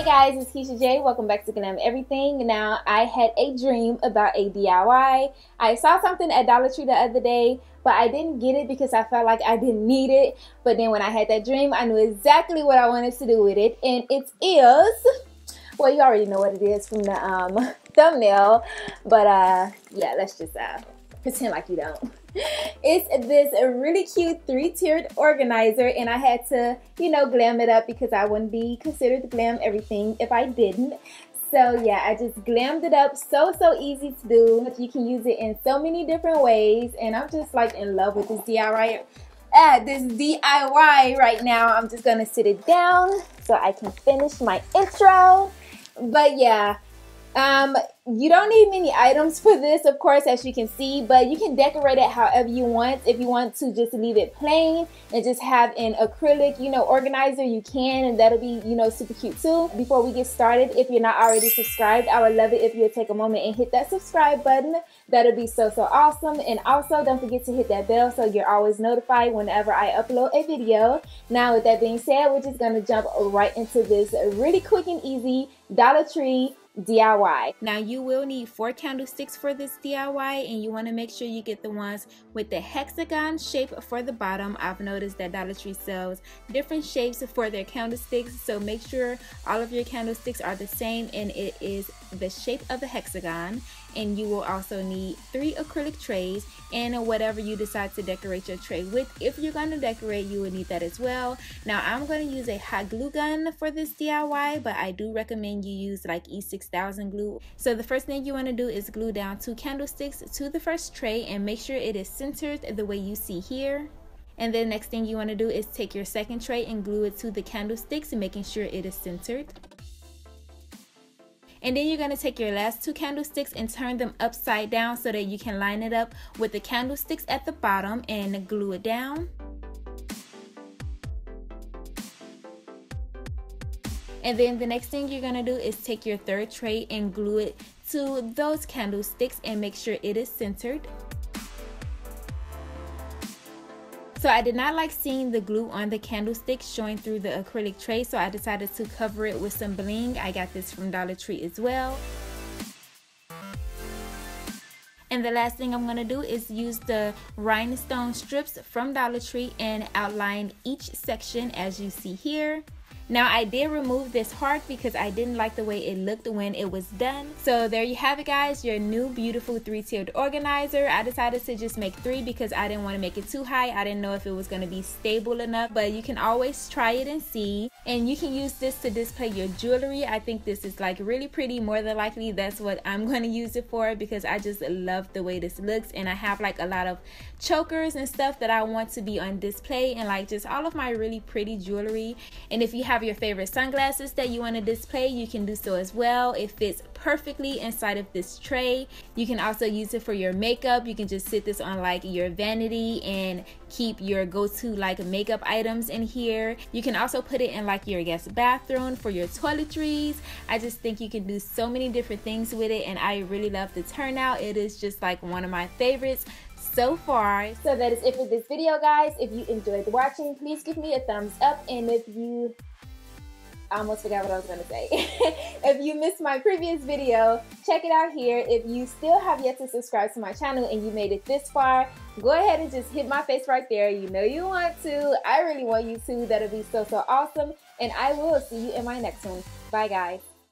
Hey guys, it's Keshia J. Welcome back to Glam Everything. Now, I had a dream about a DIY. I saw something at Dollar Tree the other day, but I didn't get it because I felt like I didn't need it. But then when I had that dream, I knew exactly what I wanted to do with it. And it is, well, you already know what it is from the um, thumbnail. But uh, yeah, let's just uh, pretend like you don't it's this really cute three-tiered organizer and I had to, you know, glam it up because I wouldn't be considered glam everything if I didn't. So yeah, I just glammed it up. So, so easy to do. You can use it in so many different ways and I'm just like in love with this DIY. Uh, this DIY right now. I'm just gonna sit it down so I can finish my intro. But yeah, um, you don't need many items for this, of course, as you can see, but you can decorate it however you want. If you want to just leave it plain and just have an acrylic, you know, organizer, you can, and that'll be, you know, super cute too. Before we get started, if you're not already subscribed, I would love it if you take a moment and hit that subscribe button. That'll be so, so awesome. And also, don't forget to hit that bell so you're always notified whenever I upload a video. Now, with that being said, we're just going to jump right into this really quick and easy Dollar Tree DIY. Now you will need four candlesticks for this DIY and you want to make sure you get the ones with the hexagon shape for the bottom. I've noticed that Dollar Tree sells different shapes for their candlesticks so make sure all of your candlesticks are the same and it is the shape of the hexagon and you will also need three acrylic trays and whatever you decide to decorate your tray with if you're going to decorate you will need that as well now i'm going to use a hot glue gun for this diy but i do recommend you use like e6000 glue. So the first thing you want to do is glue down two candlesticks to the first tray and make sure it is centered the way you see here. And then next thing you want to do is take your second tray and glue it to the candlesticks making sure it is centered. And then you're going to take your last two candlesticks and turn them upside down so that you can line it up with the candlesticks at the bottom and glue it down. And then the next thing you're to do is take your third tray and glue it to those candlesticks and make sure it is centered. So I did not like seeing the glue on the candlestick showing through the acrylic tray, so I decided to cover it with some bling. I got this from Dollar Tree as well. And the last thing I'm going to do is use the rhinestone strips from Dollar Tree and outline each section as you see here. Now I did remove this heart because I didn't like the way it looked when it was done. So there you have it guys, your new beautiful three-tiered organizer. I decided to just make three because I didn't want to make it too high. I didn't know if it was going to be stable enough, but you can always try it and see. And you can use this to display your jewelry. I think this is like really pretty. More than likely that's what I'm going to use it for because I just love the way this looks and I have like a lot of chokers and stuff that I want to be on display and like just all of my really pretty jewelry. And if you have your favorite sunglasses that you want to display, you can do so as well. It fits perfectly inside of this tray. You can also use it for your makeup. You can just sit this on like your vanity and keep your go-to like makeup items in here. You can also put it in like your guest bathroom for your toiletries. I just think you can do so many different things with it and I really love the turnout. It is just like one of my favorites so far. So that is it for this video guys. If you enjoyed watching, please give me a thumbs up and if you I almost forgot what I was to say. if you missed my previous video, check it out here. If you still have yet to subscribe to my channel and you made it this far, go ahead and just hit my face right there. You know you want to. I really want you to. That'll be so, so awesome. And I will see you in my next one. Bye, guys.